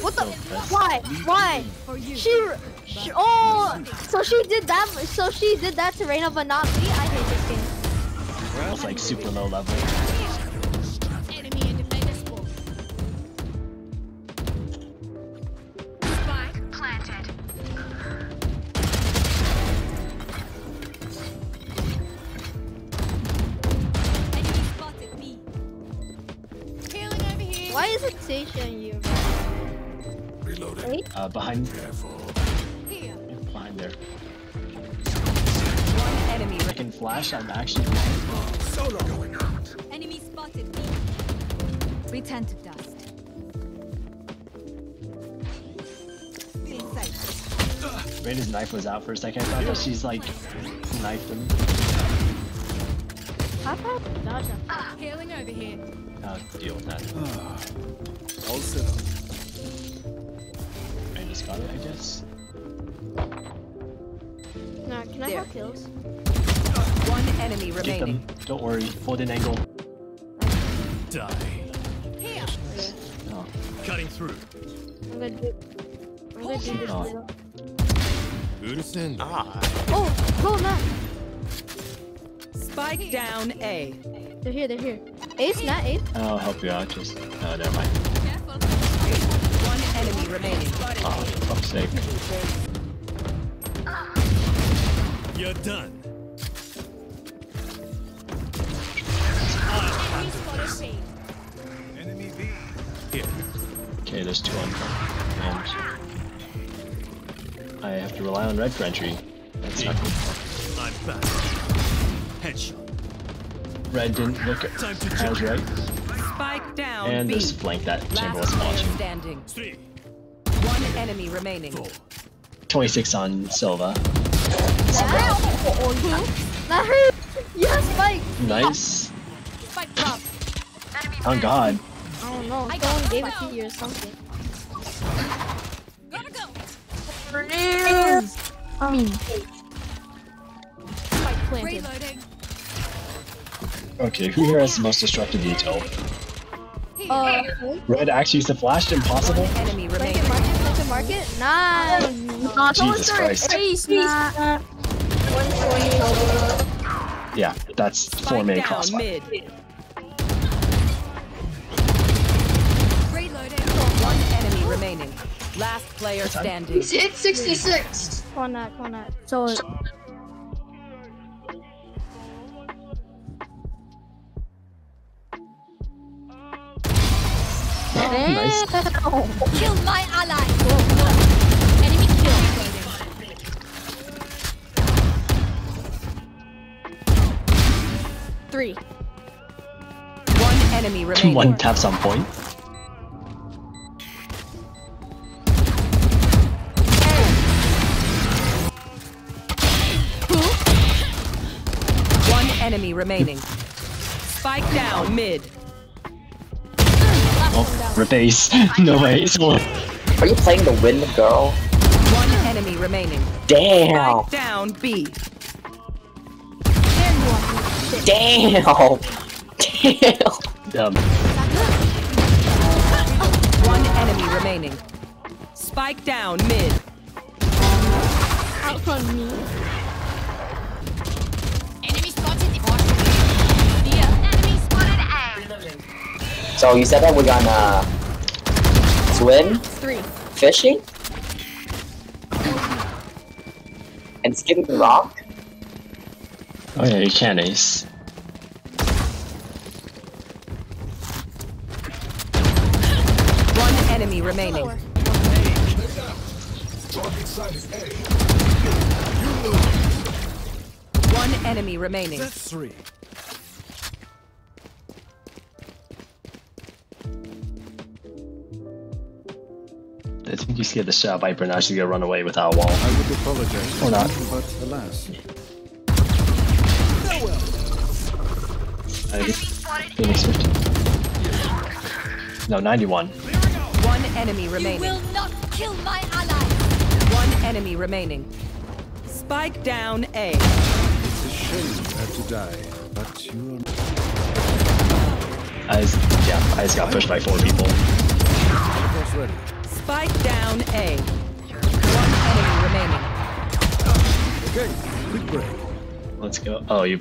What the? Why? Why? She, she, oh, so she did that. So she did that to Reyna, but not me. I hate this game. It's like super low level. Enemy in the mega spawn. Spike planted. Enemy spotted me. Healing over here. Why is it Sasha and you? Uh, behind, Here. behind there. One enemy I can flash. I'm actually. Solo. Going out. Enemy spotted me. Return to dust. Feeling safe. Reyna's knife was out for a second. I thought that she's like knifed him. How about dodge? Healing over here. I'll deal with that. All set up. Reyna's got it, I guess. Nah, can I There. have kills? One enemy Get remaining. them. Don't worry. Hold an angle. Die. Here. Oh, Cutting through. I'm gonna do. I'm gonna do this. Oh. little- Ah. Oh, go Matt. Spike down A. They're here. They're here. Ace, not ace. I'll help you out. Just. Oh, never mind. Careful. One enemy remaining. Oh, fuck's sake. You're done. Enemy spotted me. Enemy B. Here. Okay, there's two on and I have to rely on red for entry. That's not good. I'm back. Headshot. Red didn't look at Time to I was jump. right. Spike down And B. there's flank that Chamber Last wasn't watching. standing. Three. One enemy remaining. Four. 26 on Silva. That hurt. Yes, Spike. Nice. Spike drop. Oh god. I don't know. Someone gave it to you or something. Gotta go. I mean, Spike planted. Reloading. Okay, who here has the most destructive? Here. Uh, Red actually used to flash impossible? One enemy remaining. Market, blanket market. Nice. Jesus Christ. Ace, Matt. Yeah, that's four main down crossfire. mid. Reloading. One enemy remaining. Last player standing. Hit 66. Come on, Nat, come on, Nat. So, Nice. Kill my ally. Enemy kill. three. One enemy remaining. One taps on point. One enemy remaining. Spike down mid. Oh, rebase. no way. It's one. Are you playing the win, girl? One enemy remaining. Damn! Spike down B. Damn! Damn! Um, One enemy remaining. Spike down mid. Out from me. Enemy spotted. Here. Enemy spotted A. So you said that we're gonna uh, swim, Three. fishing, and skipping the rock. oh yeah, you can ace. One enemy remaining. One enemy remaining. That's three. I think you scared the shit out of Viper, now she's gonna run away without a wall. I would apologize. Or not. But alas. I think Phoenix 50. No, 91. One enemy remaining. You remaining. will not kill my ally. One enemy remaining. Spike down A. It's a shame you had to die. But you are I just, yeah, I just got pushed by four people. Almost ready. Spike down A. One enemy remaining. Okay, quick break. Let's go. Oh, you.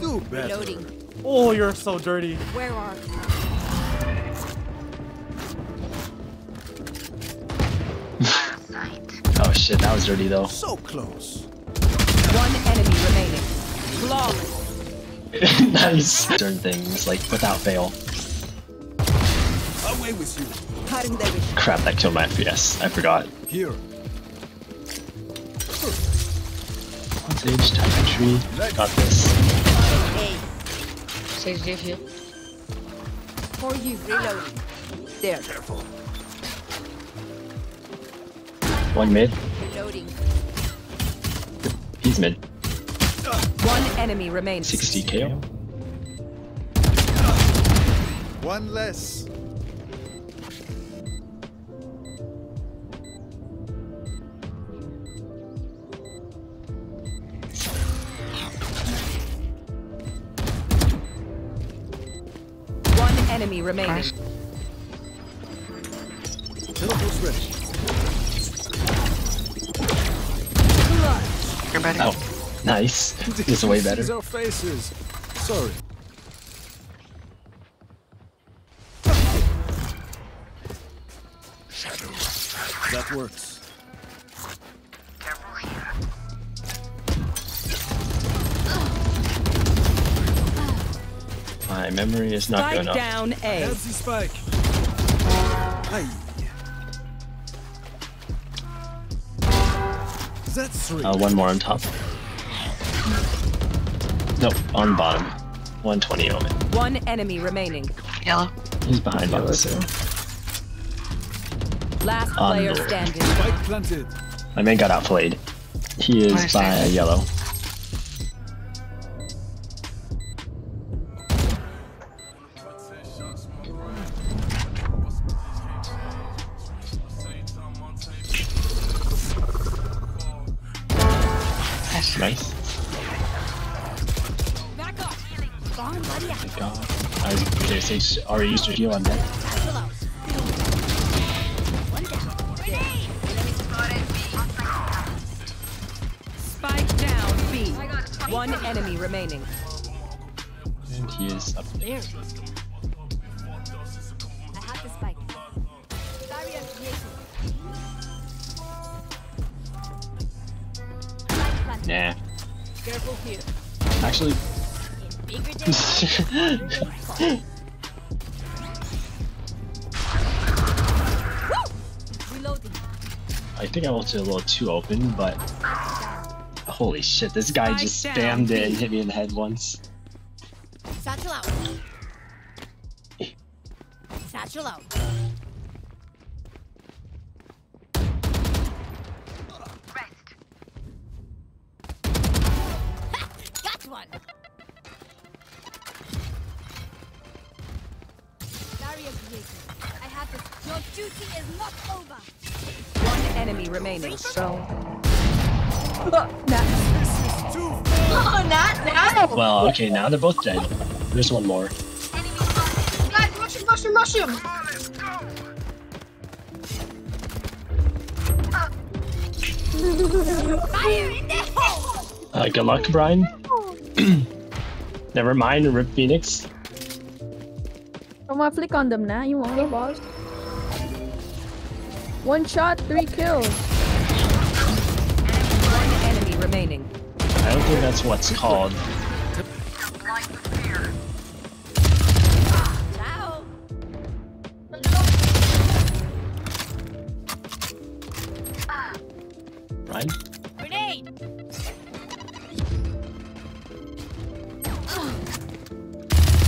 Do better. Reloading. Oh, you're so dirty. Where are Oh shit, that was dirty though. So close. One enemy remaining. Flawless. nice. Certain things like without fail. Away with you. Crap, that killed my FPS. I forgot. Here. Sage, time entry. Got this. Sage J here. For you. Reloading. There. One mid. Reloading. He's mid. One enemy remaining. 60 KO. One less. One enemy remaining. Teleport's ready. Oh, nice. This is way better. These faces. Sorry. That works. My memory is not Spike good enough. down A. Healthy spike. Aye. That's three. Uh, one more on top. Nope, on bottom. 120 omen. One enemy remaining. Yellow. He's behind box. Last player standing. Spike planted. My man got outplayed. He is by nice. yellow. Nice. Back up. Bomb buddy. Oh my god. I was there say already used to heal on that. One down. Spike down B. One enemy remaining. And he is up there. Nah. Careful here. Actually, In bigger danger. Reloading. I think I it a little too open, but holy shit, this guy Spike just spammed it and hit me in the head once. Satchel out. Satchel out. Duty is not over. One enemy remaining. So. Oh, not now. Well, okay, now they're both dead. There's one more. Guys, rush him, rush him, rush him. Fire in the hole. Uh, good luck, Brian. Never mind, Rip Phoenix. I'm gonna flick on them now. You won't go, boss. One shot, three kills. One enemy remaining. I don't think that's what's called. Ciao. Brian? Grenade.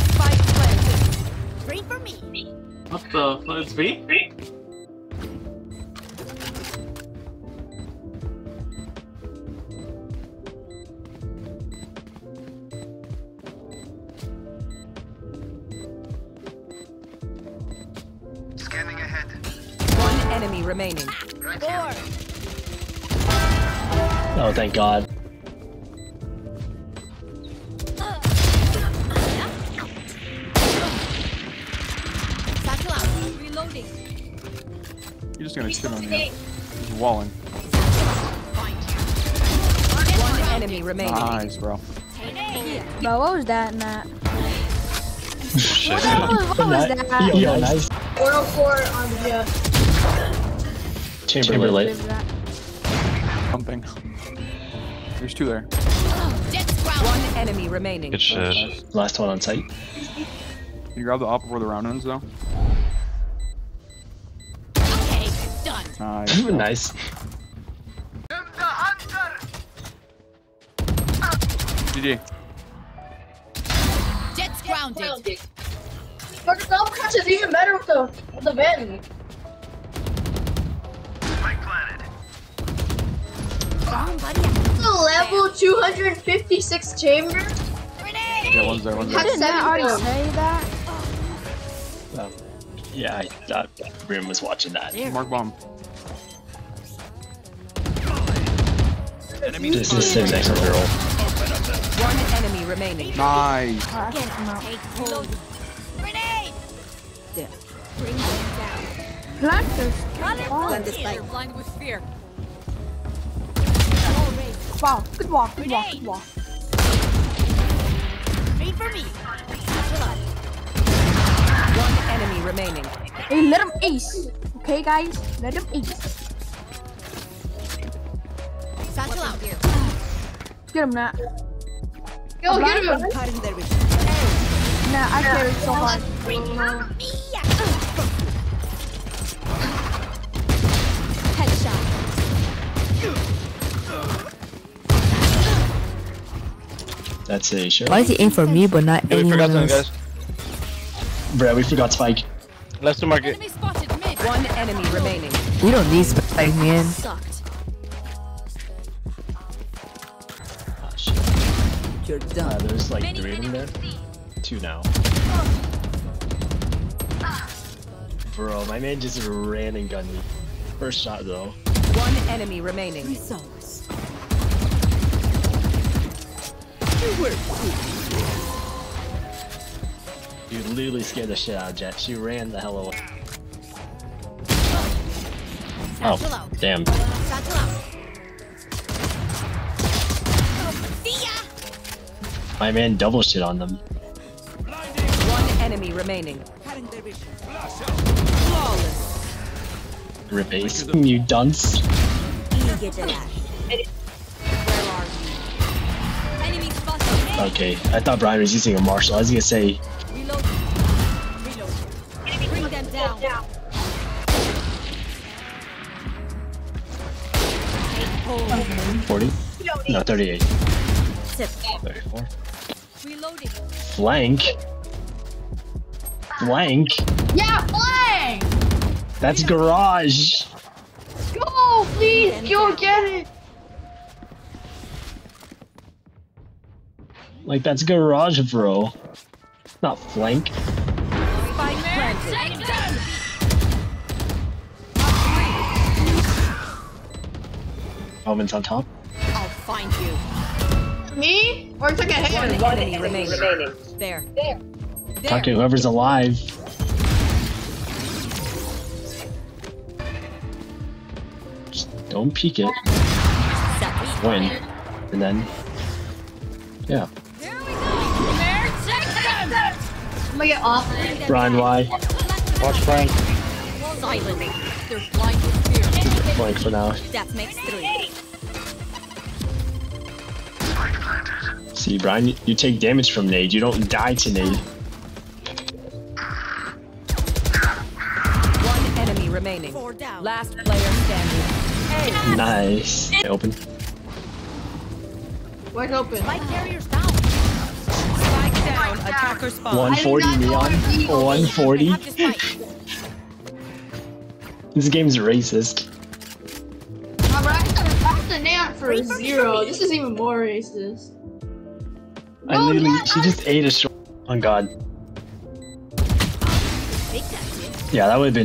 Spike planted. Three for me. What the? fuck? It's me? Enemy remaining. Four. Oh, thank God. You're just gonna shit on you. He's walling. One enemy remaining. Nice, bro. Bro, what was that in that? Shit. What was, what was that? Yo, nice. 404 on the uh, Jett. Chamber lit. Something. There's two there. One enemy remaining. Good shit. Nice. Last one on site. Can you grab the op before the round ends, though? Okay, done. Nice. nice. GG. Jett's grounded. But the double catch is even better with the, with the Van. The level 256 chamber Yeah, one's there, one's there. Didn't I already kills. say that? Um, yeah, I thought Rim was watching that. Mark bomb. Just, just sit next to girl. One enemy remaining. Nice. Take hold. Grenade! There. Bring them down. Planters. Blend blind with fear. Wow, good walk, good walk, good walk. Wait for me. One enemy remaining. Hey, let him ace. Okay, guys? Let him ace. Satchel out. here. Get him, Nat. Yo, get him. Nah, I carried so hard. That's a sure. Why is he aim for me but not Yeah, we forgot anyone something, else? guys. Bruh, we forgot Spike. Left to market. Enemy spotted mid. One enemy remaining. We don't need spike, man. Sucked. Oh, shit. You're Uh, done. there's like three of them there. Two now. Bro, my man just ran and gunned me. First shot though. One enemy remaining. You literally scared the shit out of Jett. She ran the hell away. Oh, damn. My man double shit on them. One enemy remaining. Flawless. Rip ace. You dunce. Okay, I thought Brian was using a marshal. I was gonna say, Reload. Reload. Bring them down. 40? No, 38. 34. Reloading. Flank? Flank? Yeah, flank! That's garage! Go, please, go get it! Like, that's garage, bro. Not flank. Spike planted. On top. I'll find you. Me? Or it's like a One hand? enemy remaining. There. There. Talk to whoever's alive. Just don't peek it. Win. And then. Yeah. I'm gonna get off. Brian, why? Watch Frank. Silently. They're blind with fear. Flank for now. That makes three. See, Brian, you take damage from nade. You don't die to nade. One enemy remaining. Four down. Last player standing. Nice. Open. Wide open. Spike carriers down. Spike down. Attacker spawn. 140 neon. 140. Have the spike. This game's racist. Alright, I the neon for zero. This is even more racist. I Oh, literally, yeah, she I- just ate a short. On God. Take that, kid. Yeah, that would have been